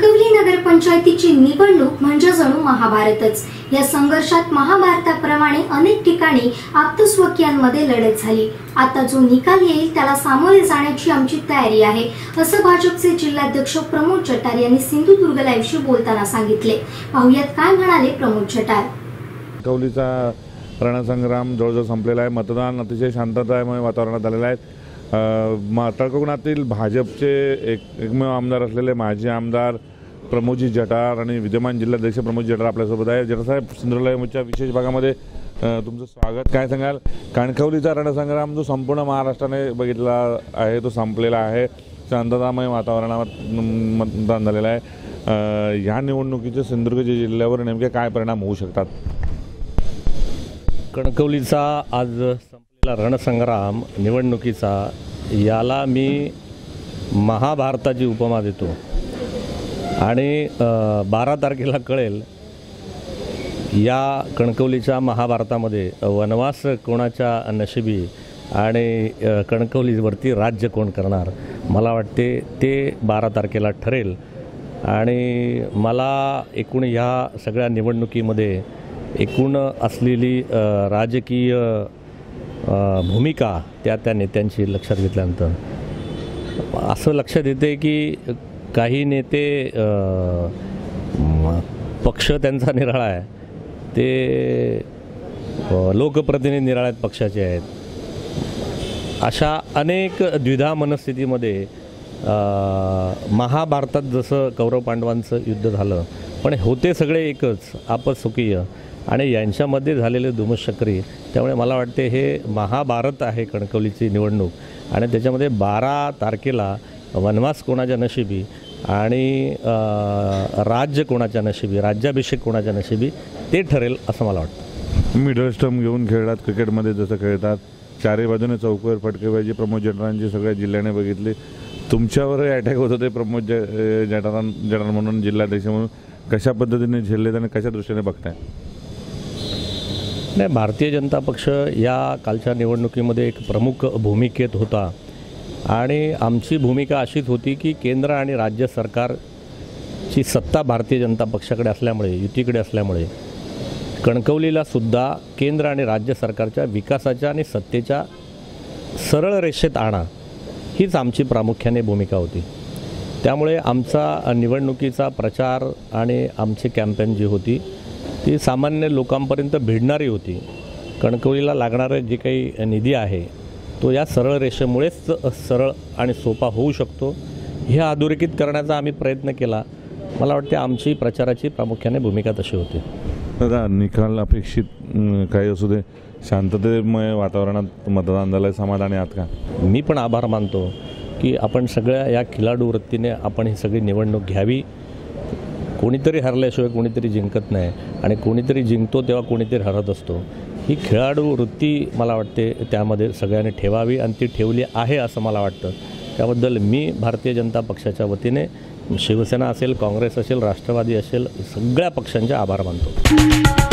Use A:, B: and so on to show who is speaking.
A: कणकवली नगरपंचायतीची निवडणूक म्हणजे जणू महाभारतच. या संघर्षात महाभारताप्रमाणे अनेक ठिकाणी आप्तस्वकीयांमध्ये लढत झाली. आता जो निकाल येईल त्याला सामोरे जाण्याची आमची तयारी आहे असं भाजपचे जिल्हाध्यक्ष प्रमोद जटार यांनी सिंधुदुर्ग लाईव्हशी बोलताना सांगितले. पाहुयात काय म्हणाले प्रमोद जटार.
B: कवलीचा रणसंग्राम जवळजवळ संपलेला आहे. मतदान अतिशय शांततामय वातावरणात झालेलं आहे. तळकोकणातील भाजपचे एक एकमेव आमदार असलेले माजी आमदार प्रमोदजी जटार आणि विद्यमान जिल्हाध्यक्ष प्रमोद जटार आपल्यासोबत आहे. जटासाहेब सिंधुदुर्गच्या विशेष भागामध्ये तुमचं स्वागत. काय सांगाल? कणकवलीचा रणसंग्राम जो संपूर्ण महाराष्ट्राने बघितला आहे तो संपलेला आहे. शांततामय वातावरणात मतदान झालेलं आहे. ह्या निवडणुकीचे सिंधुदुर्ग जिल्ह्यावर नेमके काय परिणाम होऊ शकतात?
C: कणकवलीचा आज संपलेला रणसंग्राम निवडणुकीचा याला मी महाभारताची उपमा देतो. आणि बारा तारखेला कळेल या कणकवलीच्या महाभारतामध्ये वनवास कोणाच्या नशिबी आणि कणकवलीवरती राज्य कोण करणार? मला वाटते ते बारा तारखेला ठरेल. आणि मला एकूण ह्या सगळ्या निवडणुकीमध्ये एकूण असलेली राजकीय भूमिका त्या त्या नेत्यांची लक्षात घेतल्यानंतर असं लक्षात येते की काही नेते पक्ष त्यांचा निराळा आहे. ते लोकप्रतिनिधी निराळ्यात आहेत पक्षाचे आहेत. अशा अनेक द्विधा मनस्थितीमध्ये महाभारतात जसं कौरव पांडवांचं युद्ध झालं पण होते सगळे एकच आपसुकीय. आणि यांच्यामध्ये झालेले धुमशक्री त्यामुळे मला वाटते हे महाभारत आहे कणकवलीची निवडणूक. आणि त्याच्यामध्ये बारा तारखेला वनवास कोणाच्या नशिबी आणि राज्य कोणाच्या नशिबी राज्याभिषेक कोणाच्या नशिबी ते ठरेल असं मला वाटतं.
B: मिडल स्टंप घेऊन खेळतात क्रिकेटमध्ये जसं खेळतात. चारही बाजूने चौकोर फटकेबाजी प्रमोद जठारांची सगळ्या जिल्ह्याने बघितली. तुमच्यावरही अटॅक होत होते प्रमोद ज जठारां जठार म्हणून जिल्हाध्यक्ष म्हणून. कशा पद्धतीने झेलले आणि कशा दृष्टीने बघताय?
C: नाही भारतीय जनता पक्ष या कालच्या निवडणुकीमध्ये एक प्रमुख भूमिकेत होता. आणि आमची भूमिका अशीच होती की केंद्र आणि राज्य सरकारची सत्ता भारतीय जनता पक्षाकडे असल्यामुळे युतीकडे असल्यामुळे कणकवलीला सुद्धा केंद्र आणि राज्य सरकारच्या विकासाच्या आणि सत्तेच्या सरळ रेषेत आणा हीच आमची प्रामुख्याने भूमिका होती. त्यामुळे आमचा निवडणुकीचा प्रचार आणि आमची कॅम्पेन जी होती ती सामान्य लोकांपर्यंत भिडणारी होती. कणकवलीला लागणारं जे काही निधी आहे तो या सरळ रेषेमुळेच सरळ आणि सोपा होऊ शकतो. हे अधोरेखित करण्याचा आम्ही प्रयत्न केला. मला वाटते आमची प्रचाराची प्रामुख्याने भूमिका तशी होती.
B: दादा निकाल अपेक्षित काही असू दे. शांततेमय वातावरणात मतदान झालं समाधानी आहात का?
C: मी पण आभार मानतो की आपण सगळ्या या खिलाडू वृत्तीने आपण ही सगळी निवडणूक घ्यावी. कोणीतरी हरल्याशिवाय कोणीतरी जिंकत नाही आणि कोणीतरी जिंकतो तेव्हा कोणीतरी हरत असतो. ही खेळाडू वृत्ती मला वाटते त्यामध्ये सगळ्यांनी ठेवावी आणि ती ठेवली आहे असं मला वाटतं. त्याबद्दल मी भारतीय जनता पक्षाच्या वतीने शिवसेना असेल काँग्रेस असेल राष्ट्रवादी असेल सगळ्या पक्षांचे आभार मानतो.